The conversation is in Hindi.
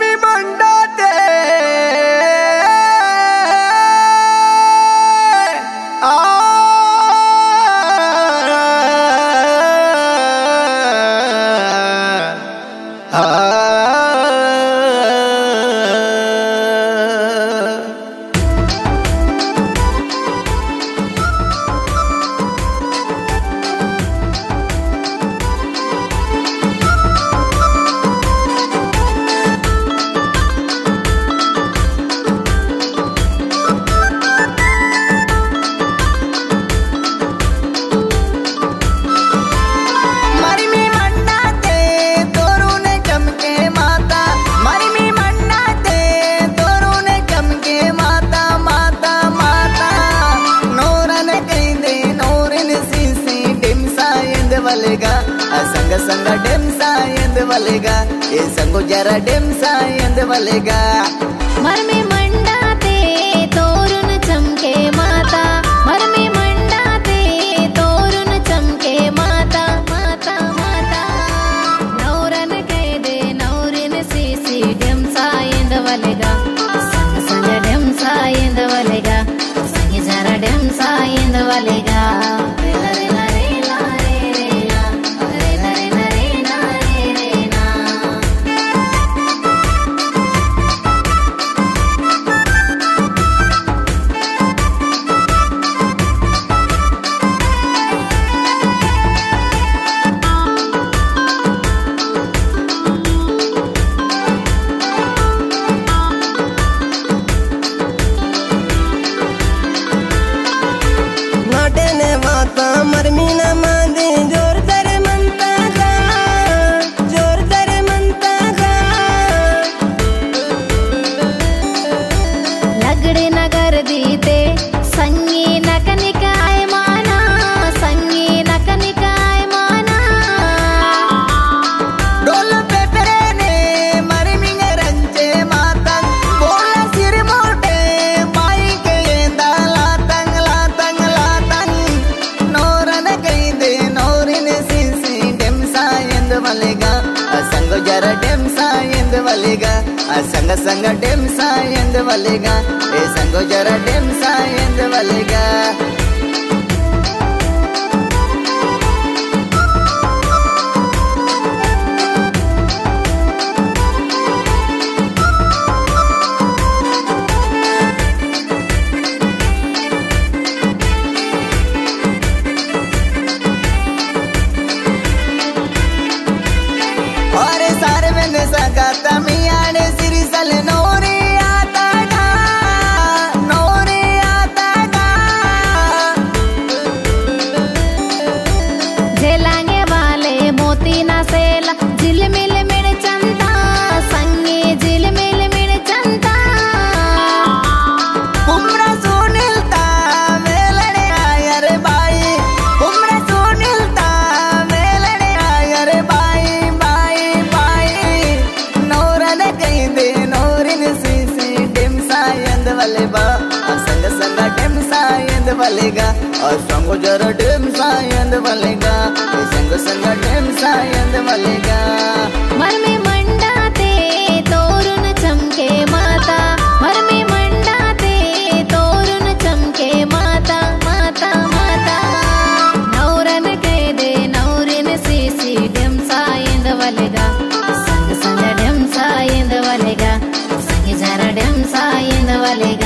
বিমান্ডা வலைகா அசங்க சங்க டெம்சா எந்த வலைகா ஏ சங்கோ ஜர டெம்சா எந்த வலைகா மர்மே மண்டாதே தோருன் சம்கே மாதா மர்மே மண்டாதே தோருன் சம்கே மாதா மாதா மாதா நௌரன் கைதே நௌரின் சிசி டெம்சா எந்த வலைகா वलेगा आ संग संग डेम सायंद वलेगा ए संगो जरा डेम सायंद वलेगा यंद वले बा संग संग डिमसा यंद वलेगा और संग जर डिमसा यंद वलेगा संग संग डिमसा यंद वलेगा मर में मंडाते तोरुन चमके माता। मर में मंडाते तोरुन चमके माता। माता माता। नौरन दे नौरिन सीसी साइंद वलेगा वाले